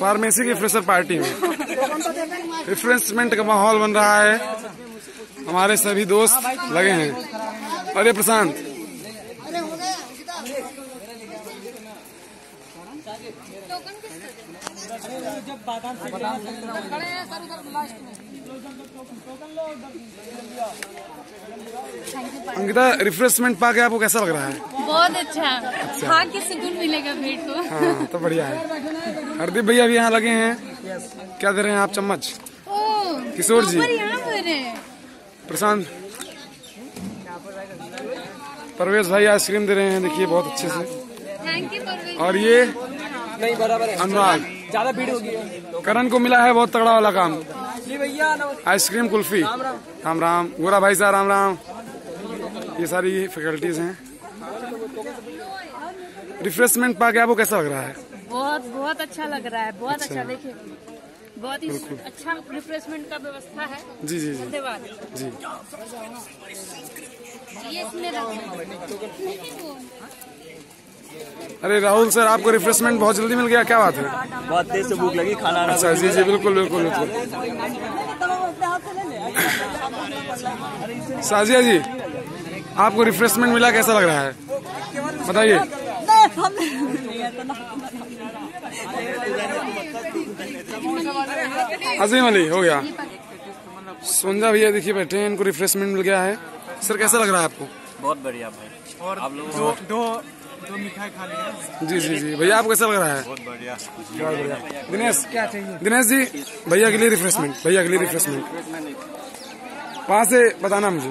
Pharmacy की fresher party में। Refreshment का माहौल बन रहा है। हमारे सभी दोस्त लगे हैं। अरे, प्रशांत। खड़े हैं सर उधर लास्ट में अंकिता रिफ्रेशमेंट पा पाके आपको कैसा लग रहा है? बहुत अच्छा। खा के सुकून मिलेगा पेट को। हाँ तो बढ़िया है। हरदीप भैया भी यहाँ लगे हैं। क्या दे रहे हैं आप चम्मच? किशोर जी। है। प्रशांत। परवेश भाई आइसक्रीम दे रहे हैं देखिए बहुत अच्छे से। थैंक यू परवेश और ये नहीं बराबर है। अनुराग। ज़्यादा भीड़ होगी। करण को मिला है बहुत तगड़ा वाला काम। जी भैया आइसक्रीम कुल्फी। राम राम। गोरा भाई साहब राम राम। ये सारी फैकल्टीज हैं। रिफ्रेशमेंट पाके आपको कैसा लग रहा है? बहुत बहुत अच्छा लग रहा है। बहुत अच्छा। अच्छा देखिए। बहुत ही अच्छा रिफ्रेशमेंट का व्यवस्था है। जी जी जी। धन्यवाद। जी। ये इसमें अरे राहुल सर आपको रिफ्रेशमेंट बहुत जल्दी मिल गया क्या बात है? बहुत देर से भूख लगी खाना अच्छा जी जी बिल्कुल बिल्कुल बिल्कुल। साजिया जी आपको रिफ्रेशमेंट मिला कैसा लग रहा है? बताइए। अजीम अली हो गया। सोंजा भैया देखिए बैठे हैं इनको रिफ्रेशमेंट मिल गया है। सर कैसा लग रहा है आपको? बहुत बढ़िया भाई। और आप लोग दो दो मिठाई खा लिया जी जी जी। भैया आपको कैसा लग रहा है? बहुत बढ़िया। बहुत बढ़िया दिनेश क्या चाहिए दिनेश जी भैया के लिए रिफ्रेशमेंट भैया के लिए रिफ्रेशमेंट वहाँ से बताना मुझे।